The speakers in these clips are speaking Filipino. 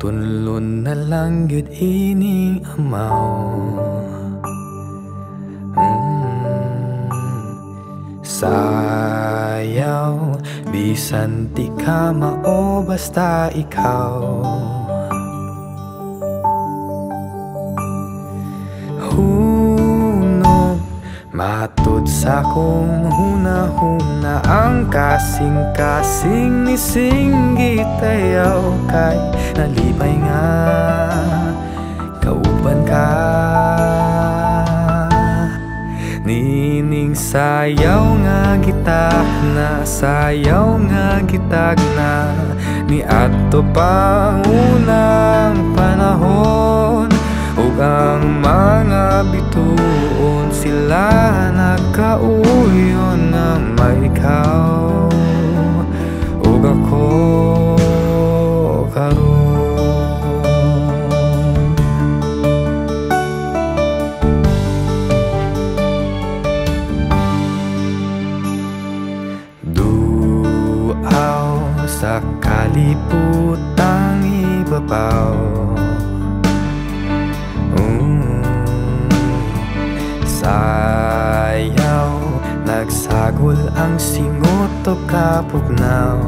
tunlon na lang gyud ining amaw mm. Sayaw Bisan di ka mao basta ikaw Matod sa kong huna-huna Ang kasing-kasing ni singgit ayaw Kay nalipay nga. Kauban ka. Nining sayaw nga gitak na Sayaw nga gitag na Ni ato pang unang panahon Ug ang mga bituon Sila nagkauyon na may ikaw. Ug ako karon. Duaw sa kaliputang ibabaw Nagsagol ang singot o kapugnaw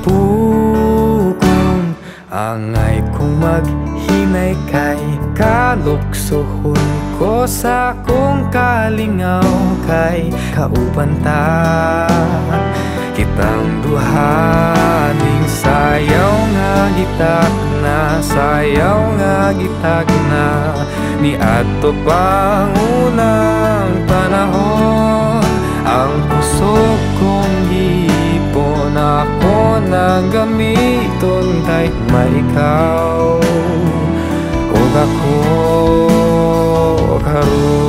Pugong Angay kong maghinay kay Kaluksohon ko sa kong kalingaw Kay kauban ta Kitang duhaning sayaw nga gitak na Sayaw nga gitak na Ni ato pang unang panahon. Ang puso kong hipon Ako nang gamiton kay may ikaw. Ug ako karon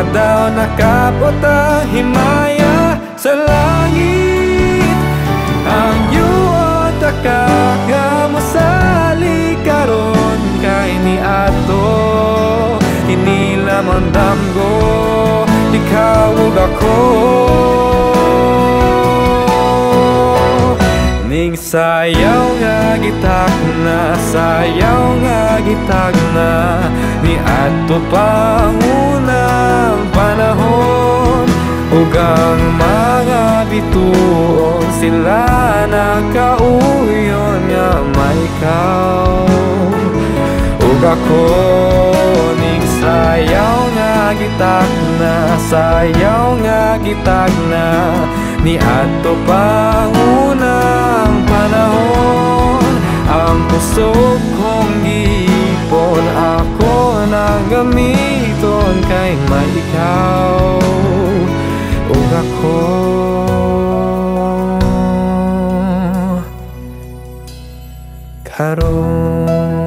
Nga daw nakapot ang himaya sa langit. Ang yuot akagamosali karon kay ni ato Inilamang damgo ikaw ug ako. Ning sayaw nga gitak na Sayaw nga gitak na Ni ato pang unang Ugang mga bituon sila nakauyon nga may kaw Ug ako ning sayaw nga gitagna Sayaw nga gitagna Ni ato pang unang panahon. Ang kusog kong gipon Ako nang gamiton kay maikaw 않고 가로